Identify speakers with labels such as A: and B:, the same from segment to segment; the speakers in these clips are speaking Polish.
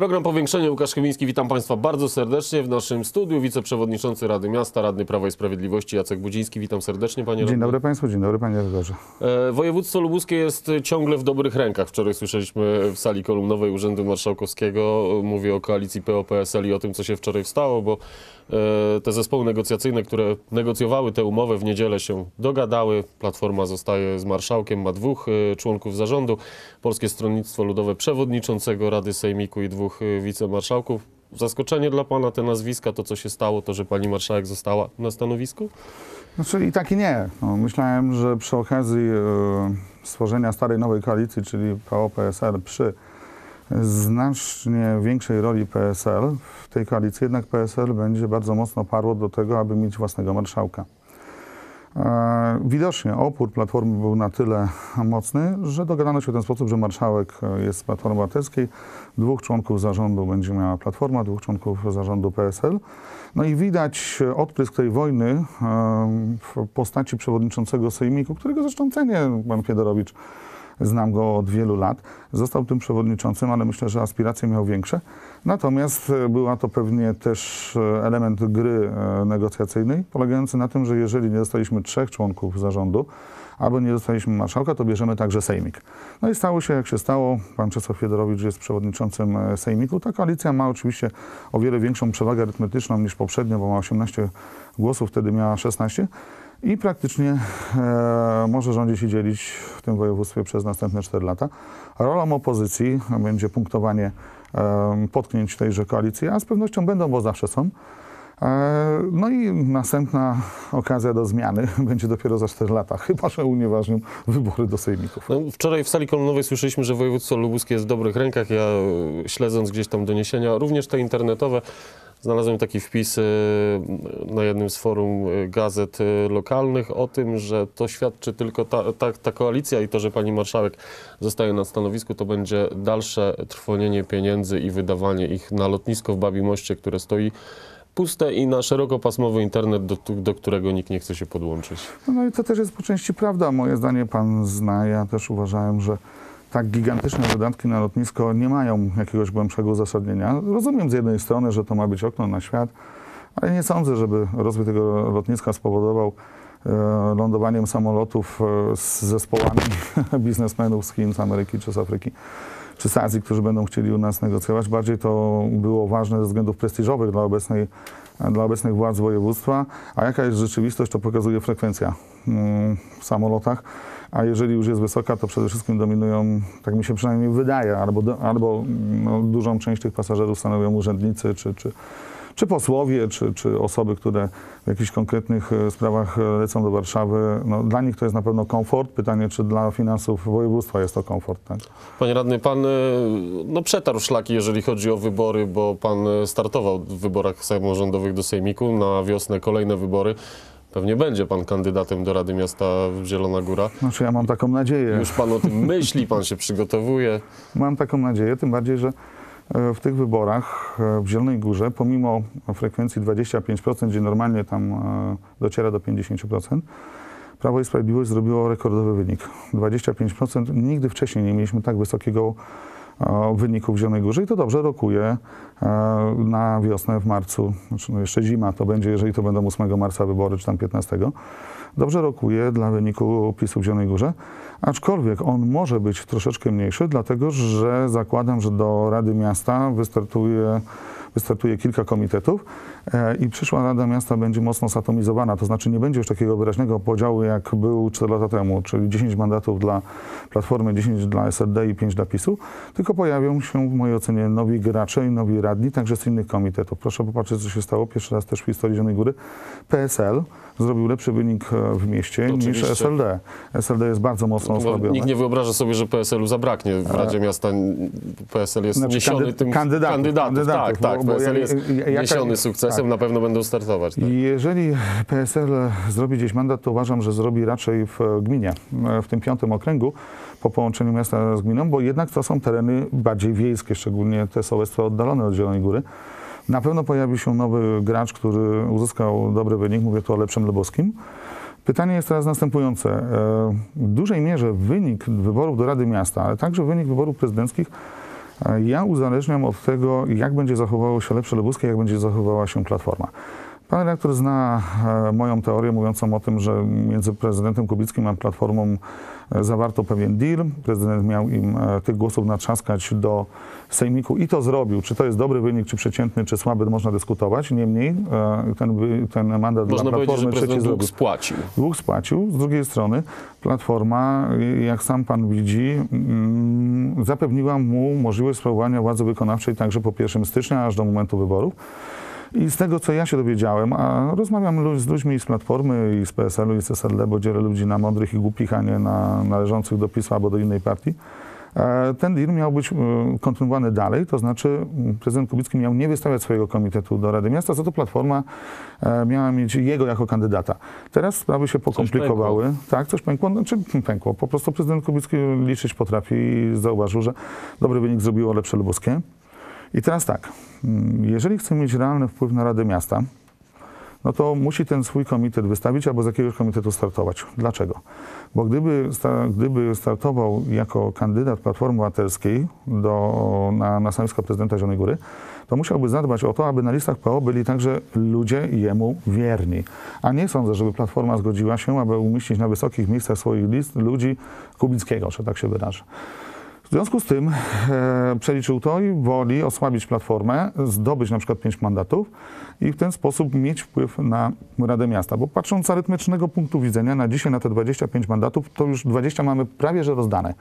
A: Program Powiększenie, Łukasz Chymiński, witam Państwa bardzo serdecznie w naszym studiu. Wiceprzewodniczący Rady Miasta, Radny Prawa i Sprawiedliwości Jacek Budziński. Witam serdecznie, Panie
B: Dzień dobry Państwu, dzień dobry Panie redaktorze.
A: E, Województwo lubuskie jest ciągle w dobrych rękach. Wczoraj słyszeliśmy w sali kolumnowej Urzędu Marszałkowskiego. Mówię o koalicji PO-PSL i o tym, co się wczoraj stało, bo e, te zespoły negocjacyjne, które negocjowały tę umowę w niedzielę się dogadały. Platforma zostaje z marszałkiem, ma dwóch e, członków zarządu. Polskie Stronnictwo Ludowe przewodniczącego Rady Sejmiku i dwóch e, wicemarszałków. Zaskoczenie dla Pana te nazwiska, to co się stało, to że Pani Marszałek została na stanowisku?
B: Znaczy i tak i nie. No, myślałem, że przy okazji e, stworzenia starej nowej koalicji, czyli PO-PSL przy znacznie większej roli PSL w tej koalicji, jednak PSL będzie bardzo mocno parło do tego, aby mieć własnego marszałka. E, Widocznie opór Platformy był na tyle mocny, że dogadano się w ten sposób, że marszałek e, jest z Platformy Obywatelskiej, dwóch członków zarządu będzie miała Platforma, dwóch członków zarządu PSL. No i widać odprysk tej wojny e, w postaci przewodniczącego Sejmiku, którego zresztą cenię, pan Fiedorowicz, znam go od wielu lat. Został tym przewodniczącym, ale myślę, że aspiracje miał większe. Natomiast e, była to pewnie też e, element gry e, negocjacyjnej, polegający na tym, że jeżeli nie dostaliśmy trzech członków zarządu, albo nie dostaliśmy marszałka, to bierzemy także Sejmik. No i stało się jak się stało. Pan Czesław Fiedorowicz jest przewodniczącym Sejmiku. Ta koalicja ma oczywiście o wiele większą przewagę arytmetyczną niż poprzednio, bo ma 18 głosów, wtedy miała 16 i praktycznie e, może rządzić i dzielić w tym województwie przez następne 4 lata. Rolą opozycji będzie punktowanie e, potknięć tejże koalicji, a z pewnością będą, bo zawsze są. E, No i następna okazja do zmiany będzie dopiero za 4 lata, chyba że unieważnią wybory do sejmików.
A: No, wczoraj w sali kolumnowej słyszeliśmy, że województwo lubuskie jest w dobrych rękach. Ja e, śledząc gdzieś tam doniesienia, również te internetowe, znalazłem taki wpis e, na jednym z forum e, gazet e, lokalnych o tym, że to świadczy tylko ta, ta, ta koalicja i to, że pani marszałek zostaje na stanowisku, to będzie dalsze trwonienie pieniędzy i wydawanie ich na lotnisko w Babimoście, które stoi puste i na szerokopasmowy internet, do, do którego nikt nie chce się podłączyć.
B: No i to też jest po części prawda. Moje zdanie pan zna. Ja też uważałem, że tak gigantyczne wydatki na lotnisko nie mają jakiegoś głębszego uzasadnienia. Rozumiem z jednej strony, że to ma być okno na świat, ale nie sądzę, żeby rozwój tego lotniska spowodował e, lądowaniem samolotów e, z zespołami biznesmenów z Chin, z Ameryki czy z Afryki czy z Azji, którzy będą chcieli u nas negocjować. Bardziej to było ważne ze względów prestiżowych dla obecnej dla obecnych władz województwa, a jaka jest rzeczywistość, to pokazuje frekwencja mm, w samolotach, a jeżeli już jest wysoka, to przede wszystkim dominują, tak mi się przynajmniej wydaje, albo, albo no, dużą część tych pasażerów stanowią urzędnicy, czy, czy, czy posłowie, czy, czy osoby, które w jakichś konkretnych e, sprawach e, lecą do Warszawy. No, dla nich to jest na pewno komfort. Pytanie, czy dla finansów województwa jest to komfort. Tak?
A: Panie radny, pan e, no, przetarł szlaki, jeżeli chodzi o wybory, bo pan startował w wyborach samorządowych do Sejmiku. Na wiosnę kolejne wybory. Pewnie będzie pan kandydatem do Rady Miasta Zielona Góra.
B: Znaczy ja mam taką nadzieję.
A: Już pan o tym myśli, pan się przygotowuje.
B: Mam taką nadzieję, tym bardziej, że w tych wyborach e, w Zielonej Górze, pomimo frekwencji 25%, gdzie normalnie tam e, dociera do 50%, Prawo i Sprawiedliwość zrobiło rekordowy wynik. 25%. Nigdy wcześniej nie mieliśmy tak wysokiego e, wyniku w Zielonej Górze i to dobrze rokuje e, na wiosnę w marcu, znaczy no jeszcze zima to będzie, jeżeli to będą 8 marca wybory, czy tam 15. Dobrze rokuje dla wyniku PiSu w Zielonej Górze, aczkolwiek on może być troszeczkę mniejszy, dlatego że zakładam, że do Rady Miasta wystartuje wystartuje kilka komitetów e, i przyszła Rada Miasta będzie mocno zatomizowana, to znaczy nie będzie już takiego wyraźnego podziału, jak był 4 lata temu, czyli 10 mandatów dla Platformy, 10 dla SLD i 5 dla PiSu, tylko pojawią się w mojej ocenie nowi gracze i nowi radni, także z innych komitetów. Proszę popatrzeć, co się stało pierwszy raz też w historii Zielonej Góry. PSL zrobił lepszy wynik e, w mieście niż
A: Oczywiście.
B: SLD. SLD jest bardzo mocno osłabione.
A: nikt nie wyobraża sobie, że PSL-u zabraknie w Radzie Miasta. PSL jest
B: Znaczy,
A: niesiony
B: kandy-
A: tym
B: kandydatów,
A: kandydatów.
B: kandydatów,
A: Tak, tak.
B: bo
A: PSL jest
B: jaka-
A: niesiony sukcesem,
B: tak.
A: na pewno będą startować. Tak.
B: Jeżeli PSL zrobi gdzieś mandat, to uważam, że zrobi raczej w e, gminie, e, w tym piątym okręgu, po połączeniu miasta z gminą, bo jednak to są tereny bardziej wiejskie, szczególnie te sołectwa oddalone od Zielonej Góry. Na pewno pojawi się nowy gracz, który uzyskał dobry wynik, mówię tu o lepszym Lebowskim. Pytanie jest teraz następujące. E, W dużej mierze wynik wyborów do Rady Miasta, ale także wynik wyborów prezydenckich E, Ja uzależniam od tego, jak będzie zachowało się lepsze lubuskie, jak będzie zachowała się Platforma. Pan redaktor zna e, moją teorię mówiącą o tym, że między prezydentem Kubickim a Platformą e, zawarto pewien deal. Prezydent miał im e, tych głosów natrzaskać do sejmiku i to zrobił. Czy to jest dobry wynik, czy przeciętny, czy słaby, można dyskutować. Niemniej ten, ten mandat
A: Można
B: dla Platformy trzeci
A: dług
B: zrobił.
A: spłacił.
B: Dług spłacił. Z drugiej strony Platforma, jak sam pan widzi, mm, zapewniła mu możliwość sprawowania władzy wykonawczej także po 1 stycznia aż do momentu wyborów. I z tego, co ja się dowiedziałem, a rozmawiam z ludźmi z Platformy i z PSL-u i z SLD, bo dzielę ludzi na mądrych i głupich, a nie na należących do PiSu albo do innej partii, e, ten deal miał być e, kontynuowany dalej, to znaczy m, prezydent Kubicki miał nie wystawiać swojego komitetu do Rady Miasta, za to Platforma e, miała mieć jego jako kandydata. Teraz sprawy się pokomplikowały. Tak, coś pękło, znaczy pękło. Po prostu prezydent Kubicki liczyć potrafi i zauważył, że dobry wynik zrobiło lepsze lubuskie. I teraz tak, mm, jeżeli chce mieć realny wpływ na Radę Miasta, no to musi ten swój komitet wystawić albo z jakiegoś komitetu startować. Dlaczego? Bo gdyby, sta, gdyby startował jako kandydat Platformy Obywatelskiej do, na, na stanowisko prezydenta Zielonej Góry, to musiałby zadbać o to, aby na listach PO byli także ludzie jemu wierni. A nie sądzę, żeby Platforma zgodziła się, aby umieścić na wysokich miejscach swoich list ludzi Kubickiego, że tak się wyrażę. W związku z tym e, przeliczył to i woli osłabić Platformę, zdobyć na przykład pięć mandatów i w ten sposób mieć wpływ na Radę Miasta. Bo patrząc z arytmetycznego punktu widzenia, na dzisiaj na te 25 mandatów, to już 20 mamy prawie że rozdane.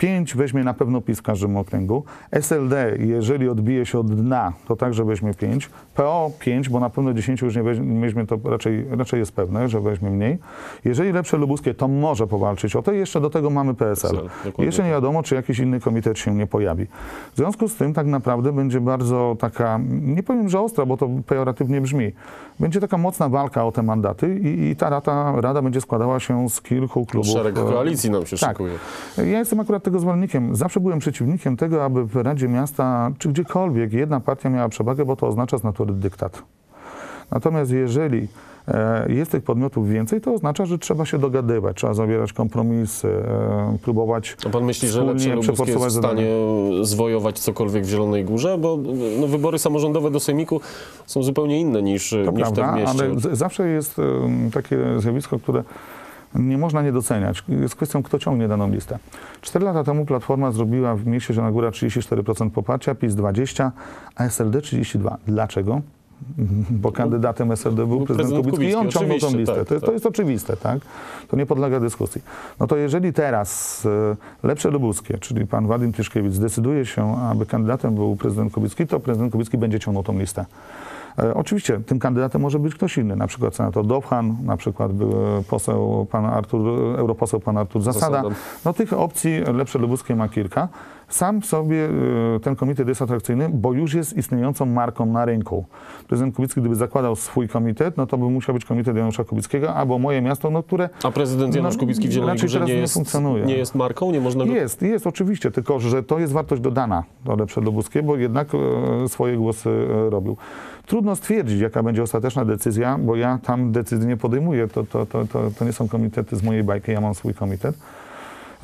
B: 5 weźmie na pewno PiS w każdym okręgu. SLD, jeżeli odbije się od dna, to także weźmie 5. PO 5, bo na pewno 10 już nie weźmie, to raczej, raczej jest pewne, że weźmie mniej. Jeżeli lepsze lubuskie, to może powalczyć o to jeszcze do tego mamy PSL. Jeszcze nie
A: tak.
B: wiadomo, czy jakiś inny komitet się nie pojawi. W związku z tym tak naprawdę będzie bardzo taka, nie powiem, że ostra, bo to pejoratywnie brzmi, będzie taka mocna walka o te mandaty i, i ta rada, rada będzie składała się z kilku klubów.
A: Szereg
B: e,
A: koalicji nam się
B: tak.
A: szykuje.
B: ja jestem akurat tego zwolennikiem. Zawsze byłem przeciwnikiem tego, aby w Radzie Miasta, czy gdziekolwiek, jedna partia miała przewagę, bo to oznacza z natury dyktat. Natomiast jeżeli e, jest tych podmiotów więcej, to oznacza, że trzeba się dogadywać, trzeba zawierać kompromisy, e, próbować
A: A pan myśli, że lepsze lubuskie jest w stanie zwojować cokolwiek w Zielonej Górze? Bo no, wybory samorządowe do Sejmiku są zupełnie inne niż,
B: To
A: niż te w
B: prawda,
A: mieście.
B: ale zawsze jest takie zjawisko, które nie można nie doceniać. Jest kwestią, kto ciągnie daną listę. Cztery lata temu Platforma zrobiła w mieście Zielona Góra 34% poparcia, PiS 20%, a SLD 32%. Dlaczego? Bo kandydatem SLD był
A: Był
B: prezydent Kubicki i on ciągnął tą listę.
A: tak,
B: to,
A: tak.
B: to jest oczywiste, tak? To nie podlega dyskusji. No to jeżeli teraz e, lepsze lubuskie, czyli pan Wadim Tyszkiewicz zdecyduje się, aby kandydatem był prezydent Kubicki, to prezydent Kubicki będzie ciągnął tą listę. E, Oczywiście tym kandydatem może być ktoś inny, na przykład senator Dowhan, na przykład był e, poseł pan Artur, europoseł pan Artur Zasada. No tych opcji lepsze lubuskie ma kilka. Sam sobie e, ten komitet jest atrakcyjny, bo już jest istniejącą marką na rynku. Prezydent Kubicki, gdyby zakładał swój komitet, no to by musiał być komitet Janusza Kubickiego albo moje miasto, no które
A: A prezydent Janusz
B: No,
A: Kubicki w Zielonej Górze nie
B: nie
A: jest,
B: funkcjonuje.
A: nie jest marką? Nie można go...
B: jest, jest oczywiście, tylko że to jest wartość dodana do lepsze lubuskie, bo jednak swoje głosy robił. Trudno stwierdzić, jaka będzie ostateczna decyzja, bo ja tam decyzji nie podejmuję. To, to, to, to, to nie są komitety z mojej bajki, ja mam swój komitet.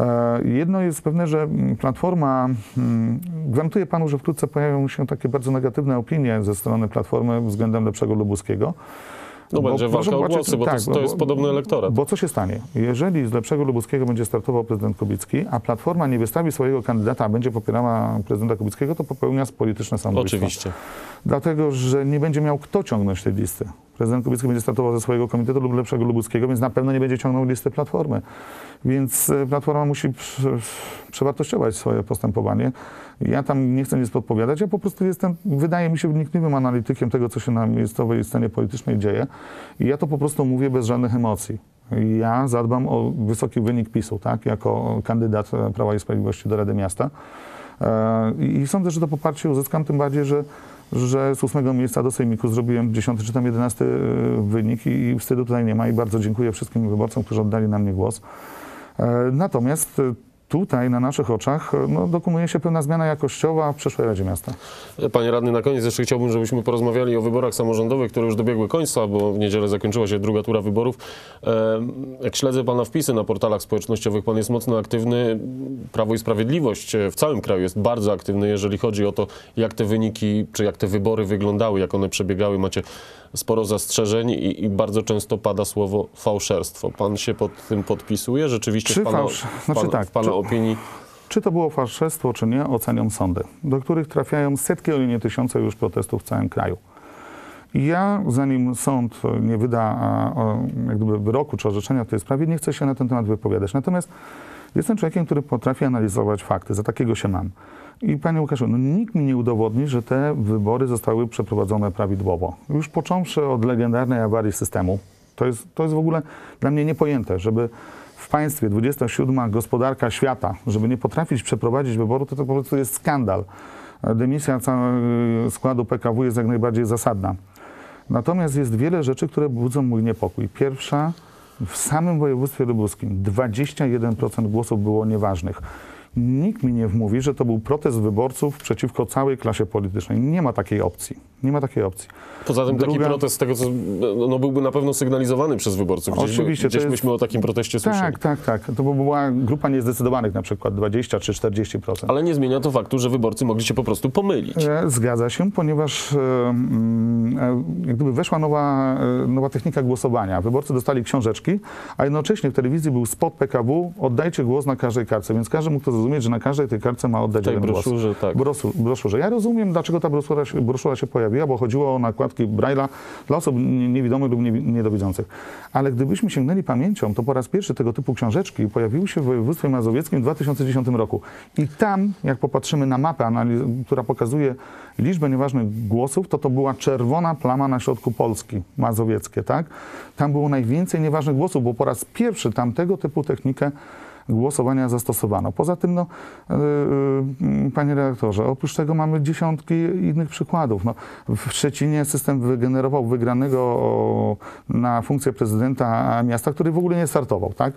B: E, Jedno jest pewne, że mm, Platforma, mm, gwarantuję panu, że wkrótce pojawią się takie bardzo negatywne opinie ze strony Platformy względem lepszego lubuskiego.
A: No
B: Bo
A: będzie walka o głosy, bo
B: tak,
A: to, to
B: bo-
A: jest podobny elektorat.
B: Bo co się stanie? Jeżeli z lepszego lubuskiego będzie startował prezydent Kubicki, a Platforma nie wystawi swojego kandydata, a będzie popierała prezydenta Kubickiego, to popełnia polityczne samobójstwo.
A: Oczywiście.
B: Dlatego, że nie będzie miał kto ciągnąć tej listy. Prezydent Kubicki będzie startował ze swojego komitetu lub lepszego lubuskiego, więc na pewno nie będzie ciągnął listy Platformy. Więc e, Platforma musi prze- przewartościować swoje postępowanie. Ja tam nie chcę nic podpowiadać, ja po prostu jestem, wydaje mi się, wnikliwym analitykiem tego, co się na miejscowej scenie politycznej dzieje. I ja to po prostu mówię bez żadnych emocji. Ja zadbam o wysoki wynik PiSu, tak, jako kandydat e, Prawa i Sprawiedliwości do Rady Miasta. E, i sądzę, że to poparcie uzyskam, tym bardziej, że, że z ósmego miejsca do Sejmiku zrobiłem 10 czy tam 11 wynik i, i wstydu tutaj nie ma i bardzo dziękuję wszystkim wyborcom, którzy oddali na mnie głos. E, Natomiast e, tutaj na naszych oczach no, dokonuje się pewna zmiana jakościowa w przyszłej Radzie Miasta.
A: Panie radny, na koniec jeszcze chciałbym, żebyśmy porozmawiali o wyborach samorządowych, które już dobiegły końca, bo w niedzielę zakończyła się druga tura wyborów. E, Jak śledzę pana wpisy na portalach społecznościowych, pan jest mocno aktywny. Prawo i Sprawiedliwość e, w całym kraju jest bardzo aktywny, jeżeli chodzi o to, jak te wyniki, czy jak te wybory wyglądały, jak one przebiegały. Macie sporo zastrzeżeń i, i bardzo często pada słowo fałszerstwo. Pan się pod tym podpisuje? Rzeczywiście
B: Czy
A: w pana,
B: fałsz-
A: w
B: znaczy
A: pana,
B: tak,
A: w pana
B: czy-
A: opinii
B: Czy to było fałszerstwo, czy nie, ocenią sądy, do których trafiają setki, o nie tysiące już protestów w całym kraju. Ja, zanim sąd nie wyda jak gdyby wyroku czy orzeczenia w tej sprawie, nie chcę się na ten temat wypowiadać. Natomiast jestem człowiekiem, który potrafi analizować fakty. Za takiego się mam. I panie Łukaszu, no nikt mi nie udowodni, że te wybory zostały przeprowadzone prawidłowo. Już począwszy od legendarnej awarii systemu, to jest, to jest w ogóle dla mnie niepojęte, żeby w państwie 27 gospodarka świata, żeby nie potrafić przeprowadzić wyboru, to to po prostu jest skandal. Dymisja całego składu PKW jest jak najbardziej zasadna. Natomiast jest wiele rzeczy, które budzą mój niepokój. Pierwsza, w samym województwie lubuskim 21% głosów było nieważnych. Nikt mi nie wmówi, że to był protest wyborców przeciwko całej klasie politycznej. Nie ma takiej opcji. Nie ma takiej opcji.
A: Poza tym taki
B: Druga-
A: protest z tego, co no, byłby na pewno sygnalizowany przez wyborców. Gdzieś,
B: Oczywiście,
A: gdzieś
B: jest-
A: myśmy o takim proteście słyszeli.
B: Tak, tak, tak. To by była grupa niezdecydowanych, na przykład 20 czy 40%.
A: Ale nie zmienia to faktu, że wyborcy mogli się po prostu pomylić.
B: E, Zgadza się, ponieważ e, mm, e, jak gdyby weszła nowa, nowa technika głosowania. Wyborcy dostali książeczki, a jednocześnie w telewizji był spot PKW, oddajcie głos na każdej kartce, więc każdy mógł to zrozumieć, że na każdej tej kartce ma oddać
A: W tej
B: jeden głos.
A: broszurze, tak.
B: Brosu, broszurze. Ja rozumiem, dlaczego ta broszura broszura się pojawiła, bo chodziło o nakładki Braille'a dla osób nie- niewidomych lub nie- niedowidzących. Ale gdybyśmy sięgnęli pamięcią, to po raz pierwszy tego typu książeczki pojawiły się w województwie mazowieckim w 2010 roku. I tam, jak popatrzymy na mapę, która pokazuje liczbę nieważnych głosów, to to była czerwona plama na środku Polski, mazowieckie, tak? Tam było najwięcej nieważnych głosów, bo po raz pierwszy tam tego typu technikę głosowania zastosowano. Poza tym, no, yy, yy, panie redaktorze, oprócz tego mamy dziesiątki innych przykładów. No, w Szczecinie system wygenerował wygranego na funkcję prezydenta miasta, który w ogóle nie startował. Tak?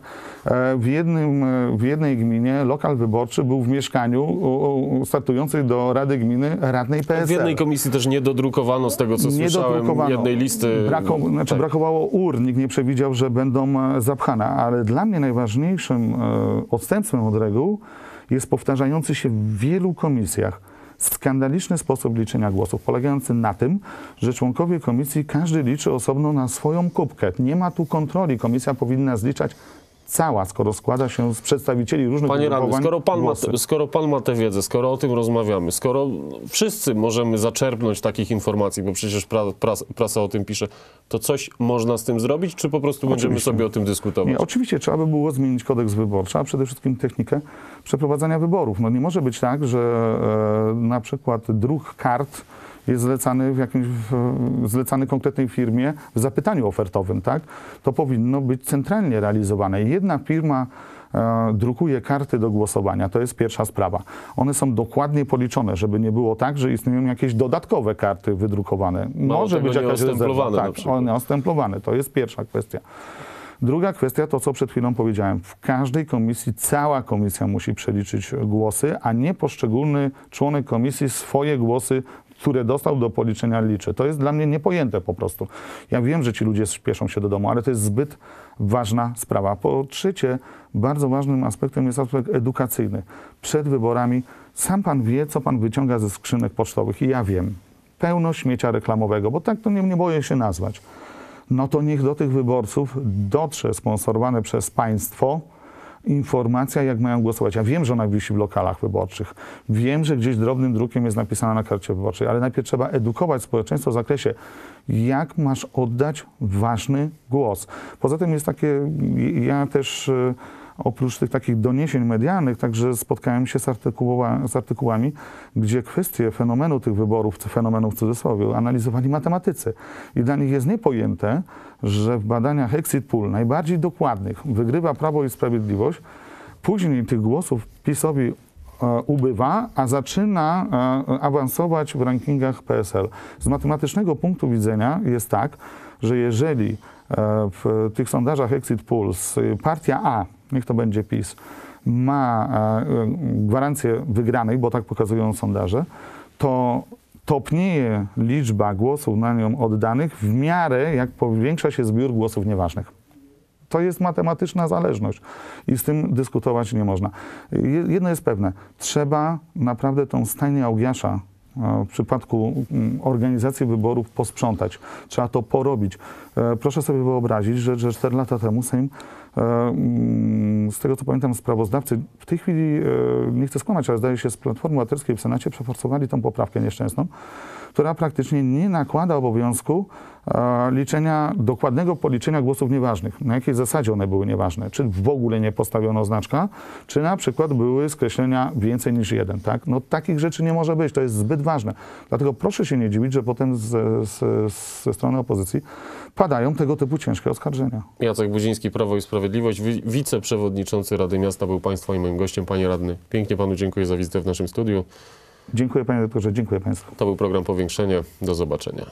B: E, W, jednym, w jednej gminie lokal wyborczy był w mieszkaniu startującej do Rady Gminy radnej PSL.
A: W jednej komisji też nie dodrukowano, z tego co
B: Nie
A: słyszałem, jednej listy.
B: Brako, znaczy
A: Tak.
B: brakowało urn, nikt nie przewidział, że będą e, zapchane, ale dla mnie najważniejszym e, odstępstwem od reguł jest powtarzający się w wielu komisjach skandaliczny sposób liczenia głosów, polegający na tym, że członkowie komisji każdy liczy osobno na swoją kubkę. Nie ma tu kontroli. Komisja powinna zliczać cała, skoro składa się z przedstawicieli różnych
A: Panie radny, skoro pan, ma, te- skoro pan ma tę wiedzę, skoro o tym rozmawiamy, skoro wszyscy możemy zaczerpnąć takich informacji, bo przecież pra, pras, prasa o tym pisze, to coś można z tym zrobić, czy po prostu będziemy
B: Oczywiście.
A: sobie o tym dyskutować?
B: Nie, oczywiście trzeba by było zmienić kodeks wyborczy, a przede wszystkim technikę przeprowadzania wyborów. No nie może być tak, że e, na przykład druk kart jest zlecany w jakimś, zlecany konkretnej firmie w zapytaniu ofertowym, tak? To powinno być centralnie realizowane. Jedna firma e, drukuje karty do głosowania, to jest pierwsza sprawa. One są dokładnie policzone, żeby nie było tak, że istnieją jakieś dodatkowe karty wydrukowane.
A: Mało
B: Może być jakaś rezerwa. Tak, one ostemplowane, to jest pierwsza kwestia. Druga kwestia to, co przed chwilą powiedziałem. W każdej komisji cała komisja musi przeliczyć głosy, a nie poszczególny członek komisji swoje głosy, które dostał do policzenia liczy. To jest dla mnie niepojęte po prostu. Ja wiem, że ci ludzie spieszą się do domu, ale to jest zbyt ważna sprawa. Po trzecie, bardzo ważnym aspektem jest aspekt edukacyjny. Przed wyborami sam pan wie, co pan wyciąga ze skrzynek pocztowych i ja wiem. Pełno śmiecia reklamowego, bo tak to nie, nie boję się nazwać no to niech do tych wyborców dotrze sponsorowane przez państwo informacja, jak mają głosować. Ja wiem, że ona wisi w lokalach wyborczych. Wiem, że gdzieś drobnym drukiem jest napisana na karcie wyborczej, ale najpierw trzeba edukować społeczeństwo w zakresie, jak masz oddać ważny głos. Poza tym jest takie, ja też e, oprócz tych takich doniesień medialnych, także spotkałem się z, artykuła, z artykułami, gdzie kwestie fenomenu tych wyborów, fenomenu w cudzysłowie, analizowali matematycy. I dla nich jest niepojęte, że w badaniach exit poll najbardziej dokładnych wygrywa Prawo i Sprawiedliwość, później tych głosów PiSowi e, ubywa, a zaczyna e, awansować w rankingach PSL. Z matematycznego punktu widzenia jest tak, że jeżeli w tych sondażach exit polls y, partia A, niech to będzie PiS, ma e, gwarancję wygranej, bo tak pokazują sondaże, to topnieje liczba głosów na nią oddanych w miarę jak powiększa się zbiór głosów nieważnych. To jest matematyczna zależność i z tym dyskutować nie można. Je- Jedno jest pewne, trzeba naprawdę tą stajnię Augiasza w przypadku mm, organizacji wyborów posprzątać. Trzeba to porobić. E, Proszę sobie wyobrazić, że, że 4 lata temu Sejm, e, mm, z tego co pamiętam, sprawozdawcy w tej chwili, e, nie chcę skłamać, ale zdaje się z Platformy Obywatelskiej w Senacie przeforsowali tą poprawkę nieszczęsną, która praktycznie nie nakłada obowiązku e, liczenia, dokładnego policzenia głosów nieważnych. Na jakiej zasadzie one były nieważne? Czy w ogóle nie postawiono znaczka, czy na przykład były skreślenia więcej niż jeden, tak? No takich rzeczy nie może być, to jest zbyt ważne. Dlatego proszę się nie dziwić, że potem ze strony opozycji padają tego typu ciężkie oskarżenia.
A: Jacek Budziński, Prawo i Sprawiedliwość, wi- wiceprzewodniczący Rady Miasta, był Państwa i moim gościem. Panie Radny, pięknie Panu dziękuję za wizytę w naszym studiu.
B: Dziękuję panie doktorze, dziękuję państwu.
A: To był program Powiększenie. Do zobaczenia.